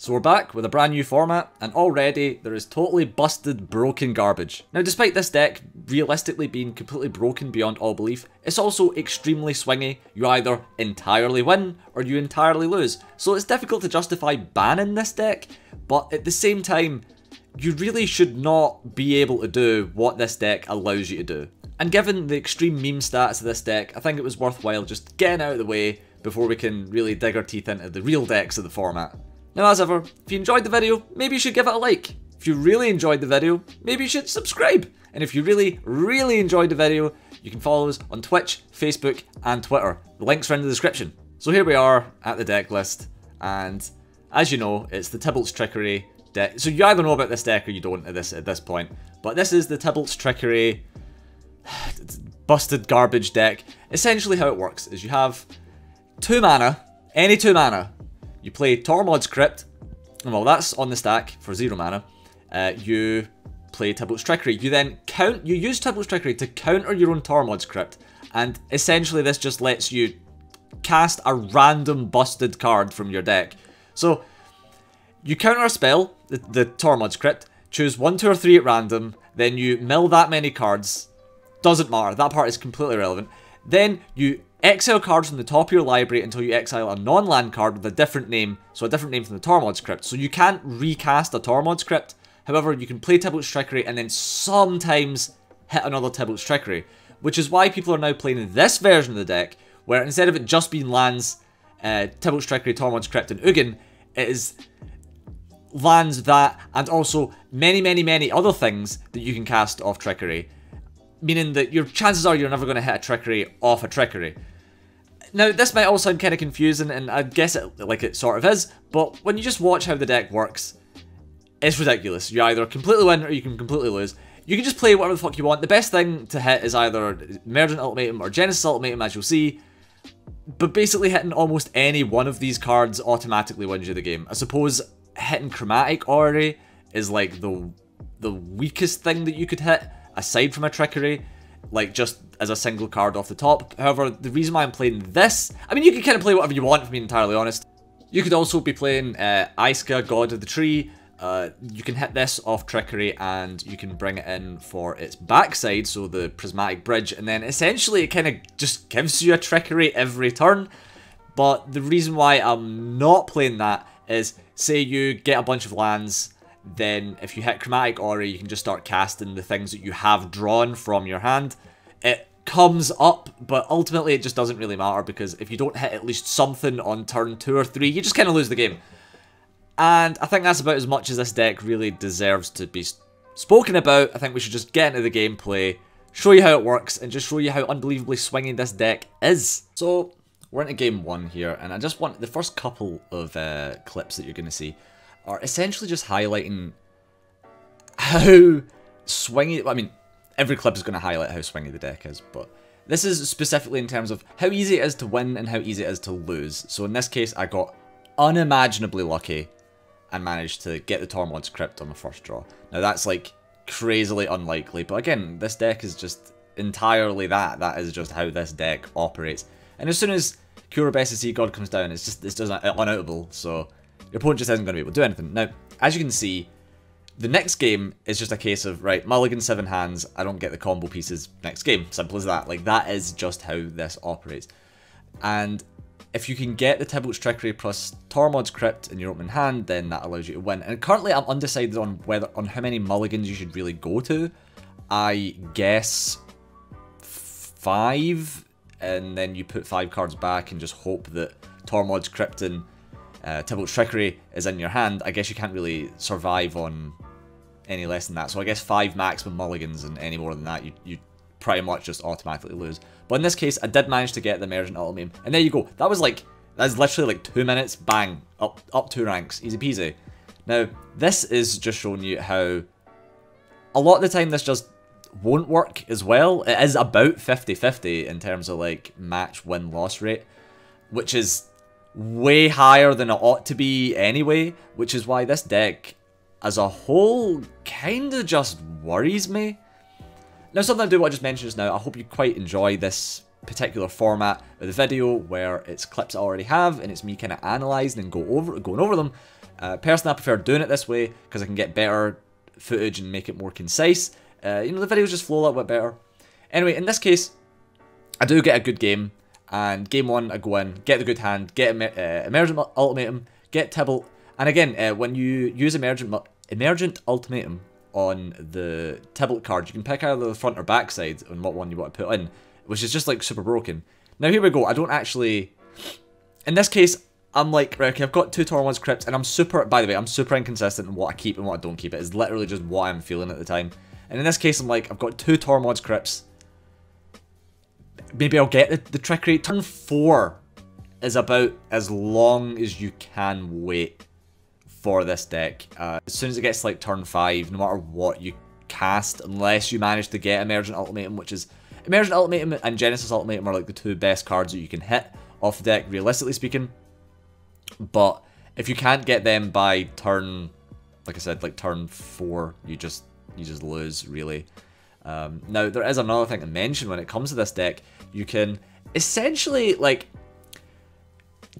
So we're back with a brand new format, and already there is totally busted, broken garbage. Now despite this deck realistically being completely broken beyond all belief, it's also extremely swingy. You either entirely win, or you entirely lose. So it's difficult to justify banning this deck, but at the same time, you really should not be able to do what this deck allows you to do. And given the extreme meme stats of this deck, I think it was worthwhile just getting out of the way before we can really dig our teeth into the real decks of the format. Now as ever, if you enjoyed the video, maybe you should give it a like. If you really enjoyed the video, maybe you should subscribe. And if you really, really enjoyed the video, you can follow us on Twitch, Facebook, and Twitter. The links are in the description. So here we are at the deck list, and as you know, it's the Tibalt's Trickery deck. So you either know about this deck or you don't at this at this point. But this is the Tibalt's Trickery busted garbage deck. Essentially how it works is you have two mana, any two mana, you play Tormod's Crypt, and well, that's on the stack for zero mana. Uh, you play Tibalt's Trickery. You then count. You use Tibalt's Trickery to counter your own Tormod's Crypt, and essentially this just lets you cast a random busted card from your deck. So you counter a spell, the, the Tormod's Crypt, choose one, two, or three at random, then you mill that many cards. Doesn't matter. That part is completely irrelevant. Then you Exile cards from the top of your library until you exile a non-land card with a different name, so a different name from the Tormod's Crypt. So you can't recast a Tormod's Crypt, however you can play Tibalt's Trickery and then sometimes hit another Tibalt's Trickery, which is why people are now playing this version of the deck, where instead of it just being lands, uh, Tibalt's Trickery, Tormod's Crypt and Ugin, it is lands that and also many many many other things that you can cast off Trickery meaning that your chances are you're never going to hit a trickery off a trickery. Now, this might all sound kind of confusing, and I guess it like it sort of is, but when you just watch how the deck works, it's ridiculous. You either completely win or you can completely lose. You can just play whatever the fuck you want. The best thing to hit is either Emergent Ultimatum or Genesis Ultimatum, as you'll see. But basically hitting almost any one of these cards automatically wins you the game. I suppose hitting Chromatic Orrery is like the the weakest thing that you could hit, aside from a Trickery, like just as a single card off the top. However, the reason why I'm playing this, I mean, you can kind of play whatever you want, to be entirely honest. You could also be playing uh, Esika, God of the Tree. Uh, you can hit this off Trickery and you can bring it in for its backside, so the Prismatic Bridge, and then essentially it kind of just gives you a Trickery every turn. But the reason why I'm not playing that is, say you get a bunch of lands, then if you hit Chromatic Orrery, you can just start casting the things that you have drawn from your hand. It comes up, but ultimately it just doesn't really matter because if you don't hit at least something on turn 2 or 3, you just kind of lose the game. And I think that's about as much as this deck really deserves to be spoken about. I think we should just get into the gameplay, show you how it works, and just show you how unbelievably swinging this deck is. So, we're into game 1 here, and I just want the first couple of uh, clips that you're going to see are essentially just highlighting how swingy, I mean, every clip is going to highlight how swingy the deck is, but this is specifically in terms of how easy it is to win and how easy it is to lose. So in this case, I got unimaginably lucky and managed to get the Tormod's Crypt on the first draw. Now that's like crazily unlikely, but again, this deck is just entirely that. That is just how this deck operates. And as soon as Kiora Sea God comes down, it's just it's just unoutable, so your opponent just isn't going to be able to do anything. Now, as you can see, the next game is just a case of, right, mulligan seven hands, I don't get the combo pieces next game. Simple as that. Like, that is just how this operates. And if you can get the Tibalt's Trickery plus Tormod's Crypt in your opening hand, then that allows you to win. And currently I'm undecided on whether on how many mulligans you should really go to. I guess five, and then you put five cards back and just hope that Tormod's Crypt and uh, Tibalt's Trickery is in your hand, I guess you can't really survive on any less than that. So I guess five maximum mulligans and any more than that, you, you pretty much just automatically lose. But in this case, I did manage to get the Emergent Ultimatum. And there you go. That was like, that's literally like two minutes, bang, up, up two ranks, easy peasy. Now, this is just showing you how a lot of the time this just won't work as well. It is about 50-50 in terms of like match win-loss rate, which is way higher than it ought to be anyway, which is why this deck as a whole kinda just worries me. Now something I do want to just mention just now, I hope you quite enjoy this particular format of the video where it's clips I already have and it's me kind of analysing and go over going over them. Uh, personally, I prefer doing it this way because I can get better footage and make it more concise. Uh, you know, the videos just flow a little bit better. Anyway, in this case, I do get a good game, and game one, I go in, get the good hand, get uh, Emergent Ultimatum, get Tibalt, and again, uh, when you use Emergent, Emergent Ultimatum on the Tibalt card, you can pick either the front or back side on what one you want to put in, which is just like super broken. Now here we go, I don't actually... In this case, I'm like, right, okay, I've got two Tormod's Crypts, and I'm super, by the way, I'm super inconsistent in what I keep and what I don't keep. It is literally just what I'm feeling at the time. And in this case, I'm like, I've got two Tormod's Crypts. Maybe I'll get the, the Trickery. Turn 4 is about as long as you can wait for this deck. Uh, as soon as it gets like turn 5, no matter what you cast, unless you manage to get Emergent Ultimatum, which is... Emergent Ultimatum and Genesis Ultimatum are like the two best cards that you can hit off the deck, realistically speaking. But if you can't get them by turn, like I said, like turn 4, you just you just lose, really. Um, now, there is another thing to mention when it comes to this deck. You can essentially, like,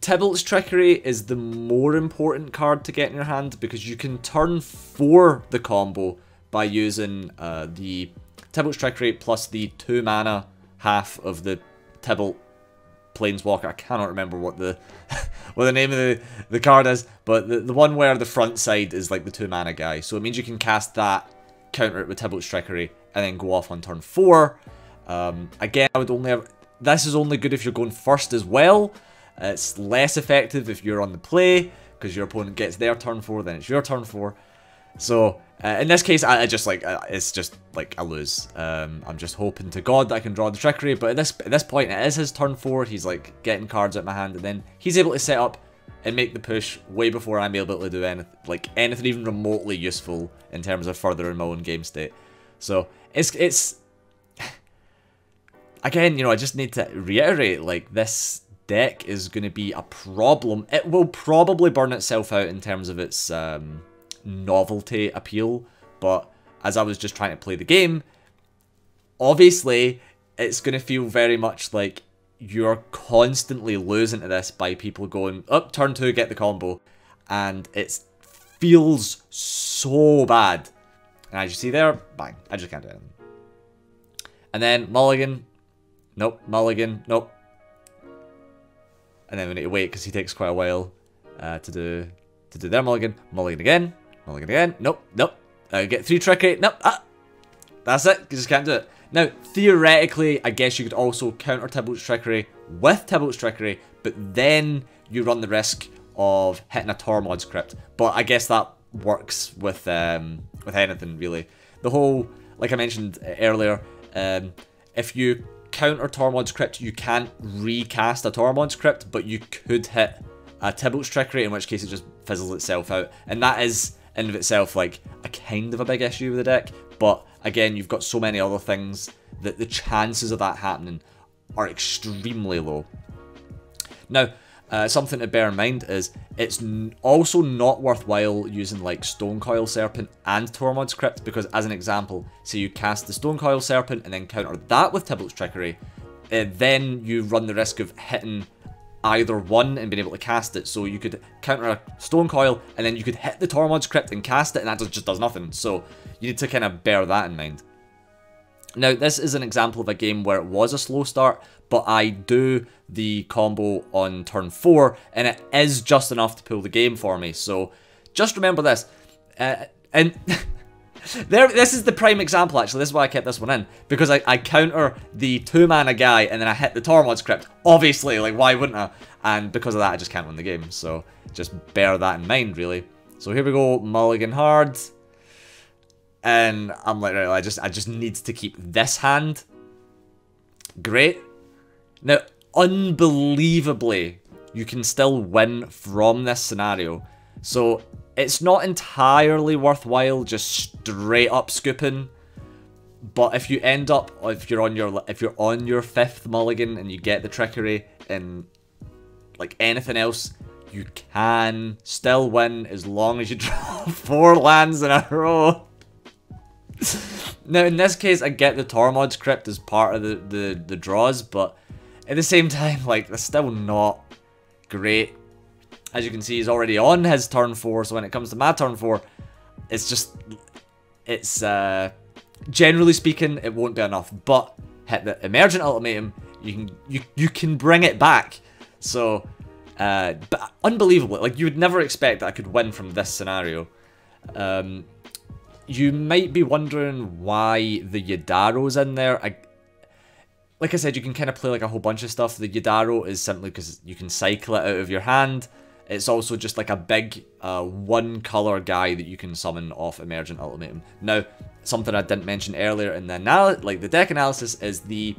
Tibalt's Trickery is the more important card to get in your hand because you can turn for the combo by using uh, the Tibalt's Trickery plus the 2 mana half of the Tibalt Planeswalker. I cannot remember what the what the name of the, the card is, but the, the one where the front side is like the 2 mana guy. So it means you can cast that, counter it with Tibalt's Trickery, and then go off on turn 4. Um, again, I would only have... This is only good if you're going first as well, it's less effective if you're on the play, because your opponent gets their turn 4, then it's your turn 4. So, uh, in this case, I, I just, like, uh, it's just, like, I lose. Um, I'm just hoping to God that I can draw the Trickery, but at this, at this point, it is his turn 4, he's, like, getting cards out my hand, and then he's able to set up and make the push way before I'm able to do anything, like, anything even remotely useful in terms of furthering my own game state. So, it's, it's, again, you know, I just need to reiterate, like, this deck is going to be a problem. It will probably burn itself out in terms of its um, novelty appeal, but as I was just trying to play the game, obviously it's going to feel very much like you're constantly losing to this by people going up turn two, get the combo, and it feels so bad. And as you see there, bang, I just can't do it. And then Mulligan, nope, Mulligan, nope, and then we need to wait because he takes quite a while uh, to do to do their mulligan. Mulligan again, mulligan again. Nope, nope. Uh, get three trickery. Nope. Ah, that's it. You just can't do it. Now, theoretically, I guess you could also counter Tibalt's trickery with Tibalt's trickery, but then you run the risk of hitting a Tormod's crypt. But I guess that works with um, with anything really. The whole, like I mentioned earlier, um, if you counter Tormod's Crypt, you can't recast a Tormod's Crypt, but you could hit a Tibalt's Trickery, in which case it just fizzles itself out. And that is, in of itself, like, a kind of a big issue with the deck. But, again, you've got so many other things that the chances of that happening are extremely low. Now, uh, something to bear in mind is it's also not worthwhile using like Stonecoil Serpent and Tormod's Crypt because as an example, say you cast the Stonecoil Serpent and then counter that with Tibalt's Trickery, uh, then you run the risk of hitting either one and being able to cast it. So you could counter a Stonecoil and then you could hit the Tormod's Crypt and cast it and that just does nothing. So you need to kind of bear that in mind. Now, this is an example of a game where it was a slow start, but I do the combo on turn 4, and it is just enough to pull the game for me. So, just remember this. Uh, and there, this is the prime example, actually. This is why I kept this one in. Because I, I counter the 2-mana guy, and then I hit the Tormod's Crypt, Obviously, like, why wouldn't I? And because of that, I just can't win the game. So, just bear that in mind, really. So here we go, Mulligan Hard. And I'm like, right, I just I just need to keep this hand. Great. Now, unbelievably, you can still win from this scenario. So it's not entirely worthwhile just straight up scooping. But if you end up, if you're on your if you're on your fifth mulligan and you get the trickery and like anything else, you can still win as long as you draw four lands in a row now, in this case, I get the Tormod's Crypt as part of the, the, the draws, but at the same time, like, that's still not great. as you can see, he's already on his turn 4, so when it comes to my turn 4, it's just, it's, uh, generally speaking, it won't be enough, but hit the Emergent Ultimatum, you can, you, you can bring it back, so, uh, but unbelievable, like, you would never expect that I could win from this scenario, um, you might be wondering why the Yidaro's in there. I, like I said, you can kind of play like a whole bunch of stuff. The Yidaro is simply because you can cycle it out of your hand. It's also just like a big uh, one color guy that you can summon off Emergent Ultimatum. Now, something I didn't mention earlier in the anal like the deck analysis is the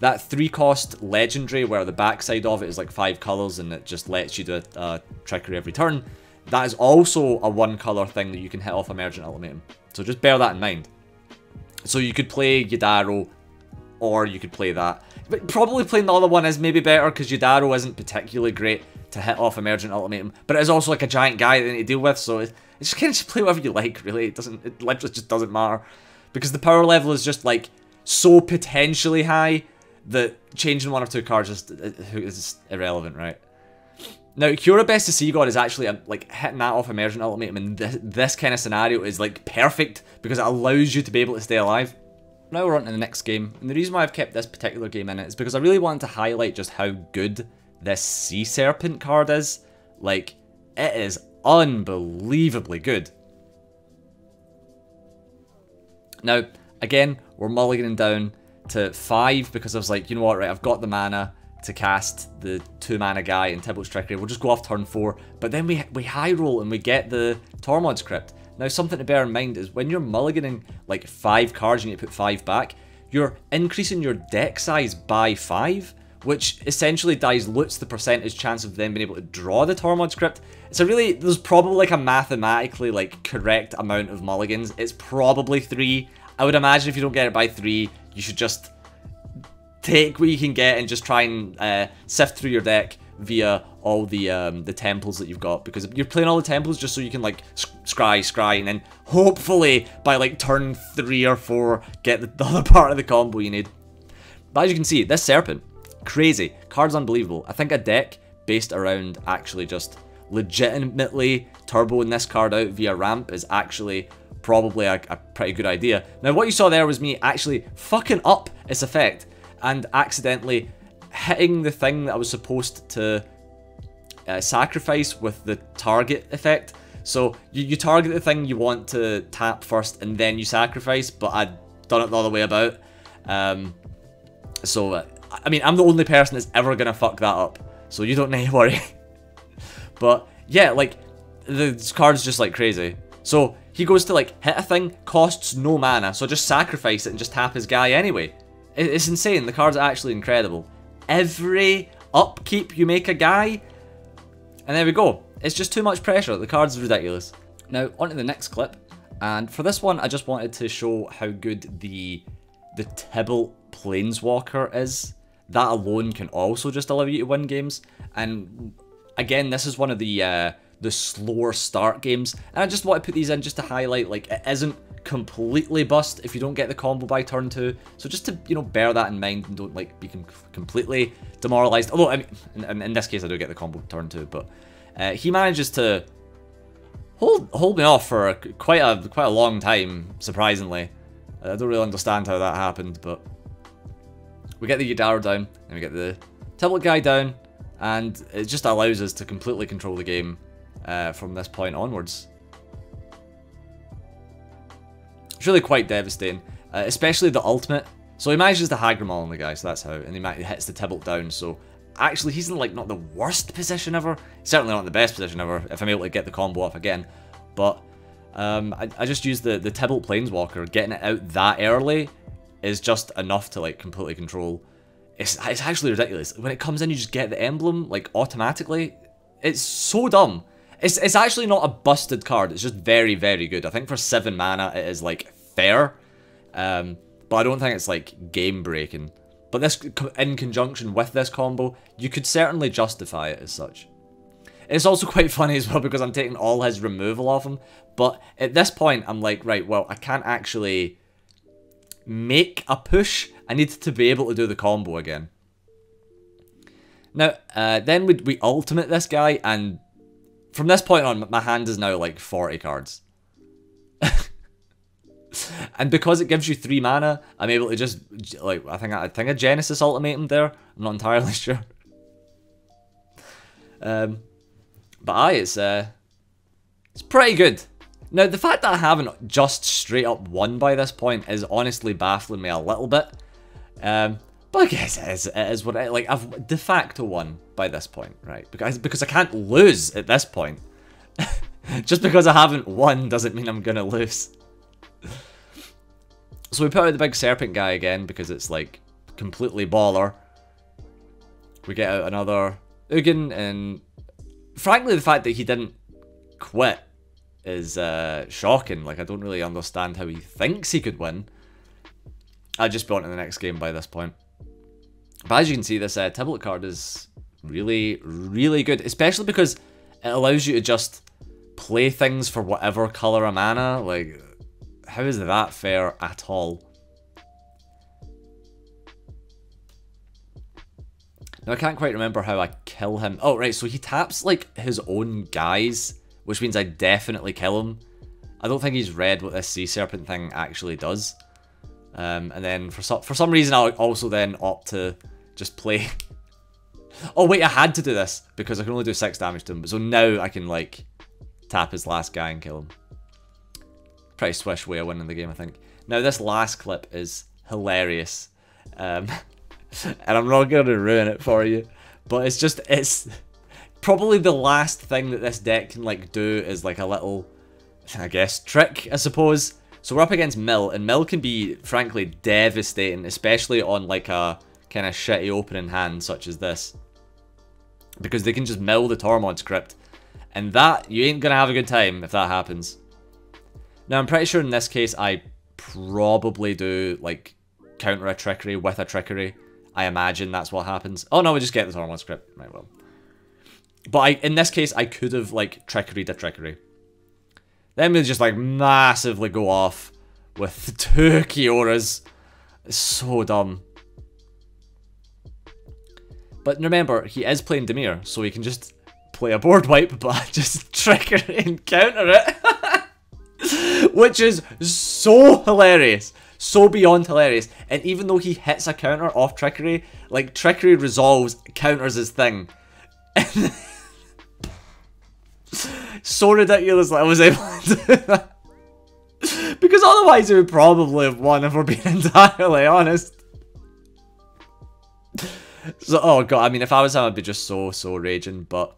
that three cost legendary where the backside of it is like five colors and it just lets you do a, a trickery every turn. That is also a one color thing that you can hit off Emergent Ultimatum. So just bear that in mind. So you could play Yidaro or you could play that. But probably playing the other one is maybe better because Yidaro isn't particularly great to hit off Emergent Ultimatum, but it is also like a giant guy that you need to deal with, so it, it just kind of just play whatever you like, really. It doesn't, it literally just doesn't matter. Because the power level is just like so potentially high that changing one or two cards is, is irrelevant, right? Now, Kiora Bests the Sea God is actually um, like hitting that off Emergent Ultimatum in this, this kind of scenario is like perfect because it allows you to be able to stay alive. Now we're on to the next game, and the reason why I've kept this particular game in it is because I really wanted to highlight just how good this Sea Serpent card is. Like, it is unbelievably good. Now, again, we're mulliganing down to 5 because I was like, you know what, right, I've got the mana to cast the 2 mana guy in Tibalt's Trickery. We'll just go off turn 4, but then we, we high roll and we get the Tormod's Crypt. Now, something to bear in mind is when you're mulliganing like 5 cards and you put 5 back, you're increasing your deck size by 5, which essentially dilutes the percentage chance of them being able to draw the Tormod's Crypt. So really, there's probably like a mathematically like correct amount of mulligans. It's probably 3. I would imagine if you don't get it by 3, you should just take what you can get and just try and uh, sift through your deck via all the um, the temples that you've got because you're playing all the temples just so you can like scry scry and then hopefully by like turn three or four get the, the other part of the combo you need. But as you can see, this serpent, crazy, card's unbelievable. I think a deck based around actually just legitimately turboing this card out via ramp is actually probably a, a pretty good idea. Now what you saw there was me actually fucking up its effect and accidentally hitting the thing that I was supposed to uh, sacrifice with the target effect. So you, you target the thing you want to tap first and then you sacrifice, but I'd done it the other way about. Um, so, uh, I mean, I'm the only person that's ever going to fuck that up. So you don't need to worry. but yeah, like, the card's just like crazy. So he goes to like hit a thing, costs no mana, so just sacrifice it and just tap his guy anyway. It's insane, the card's are actually incredible. Every upkeep you make a guy, and there we go. It's just too much pressure, the card's ridiculous. Now, on to the next clip, and for this one I just wanted to show how good the, the Tibalt Planeswalker is. That alone can also just allow you to win games, and again, this is one of the uh, the slower start games, and I just want to put these in just to highlight, like, it isn't completely bust if you don't get the combo by turn 2. So just to, you know, bear that in mind and don't, like, be com completely demoralized. Although, I mean, in, in, this case I do get the combo turn 2, but uh, he manages to hold hold me off for a, quite a quite a long time, surprisingly. I don't really understand how that happened, but we get the Yidaro down, and we get the tablet guy down, and it just allows us to completely control the game uh, from this point onwards. It's really quite devastating, uh, especially the ultimate. So he manages to Hagramol on the guy, so that's how, and he hits the Tibalt down, so actually he's in like not the worst position ever, certainly not the best position ever, if I'm able to get the combo off again, but um, I, I, just use the, the Tibalt Planeswalker, getting it out that early is just enough to like completely control. It's, it's actually ridiculous. When it comes in, you just get the emblem like automatically. It's so dumb. It's, it's actually not a busted card. It's just very, very good. I think for 7 mana, it is, like, fair. Um, but I don't think it's, like, game-breaking. But this, in conjunction with this combo, you could certainly justify it as such. It's also quite funny as well because I'm taking all his removal off him. But at this point, I'm like, right, well, I can't actually make a push. I need to be able to do the combo again. Now, uh, then we, we ultimate this guy, and from this point on, my hand is now like 40 cards. and because it gives you three mana, I'm able to just like I think I think a Genesis ultimatum there. I'm not entirely sure. Um, but aye, it's uh, it's pretty good. Now the fact that I haven't just straight up won by this point is honestly baffling me a little bit. Um, but I guess it is, it is what I like. I've de facto won by this point, right? Because because I can't lose at this point. just because I haven't won doesn't mean I'm gonna lose. So we put out the big serpent guy again because it's like completely baller. We get out another Ugin and frankly the fact that he didn't quit is uh, shocking. Like I don't really understand how he thinks he could win. I'd just be on to the next game by this point. But as you can see, this uh, Tibalt card is really, really good. Especially because it allows you to just play things for whatever colour of mana. Like, how is that fair at all? Now, I can't quite remember how I kill him. Oh, right, so he taps, like, his own guys, which means I definitely kill him. I don't think he's read what this Sea Serpent thing actually does. Um, and then for, so for some reason, I'll also then opt to just play... oh, wait, I had to do this, because I can only do 6 damage to him. So now I can, like, tap his last guy and kill him pretty swish way of winning the game, I think. Now, this last clip is hilarious. Um, and I'm not going to ruin it for you. But it's just, it's probably the last thing that this deck can, like, do is, like, a little, I guess, trick, I suppose. So we're up against Mill, and Mill can be, frankly, devastating, especially on, like, a kind of shitty opening hand such as this. Because they can just mill the Tormod's Crypt. And that, you ain't going to have a good time if that happens. Now, I'm pretty sure in this case, I probably do, like, counter a trickery with a trickery. I imagine that's what happens. Oh, no, we just get the Tormod's Crypt. Right, well. But I, in this case, I could have, like, trickery to trickery. Then we just, like, massively go off with two Kioras. It's so dumb. But remember, he is playing Dimir, so he can just play a board wipe, but just trigger and counter it. which is so hilarious. So beyond hilarious. And even though he hits a counter off Trickery, like, Trickery resolves, counters his thing. so ridiculous that I was able to do that. Because otherwise he would probably have won if we're being entirely honest. So, oh god, I mean, if I was him, I'd be just so, so raging. But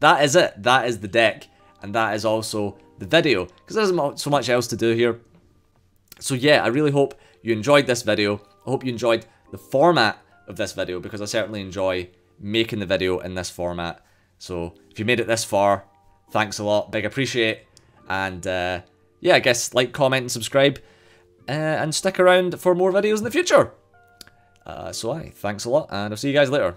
that is it. That is the deck. And that is also the video because there isn't so much else to do here. So yeah, I really hope you enjoyed this video. I hope you enjoyed the format of this video because I certainly enjoy making the video in this format. So if you made it this far, thanks a lot. Big appreciate. And uh, yeah, I guess like, comment, and subscribe. Uh, and stick around for more videos in the future. Uh, so I thanks a lot, and I'll see you guys later.